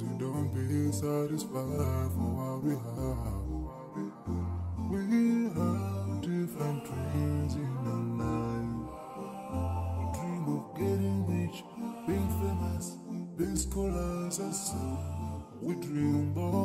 and don't be satisfied for what we have. We have different dreams in our life. We dream of getting rich, being famous, being scholars, and so we dream of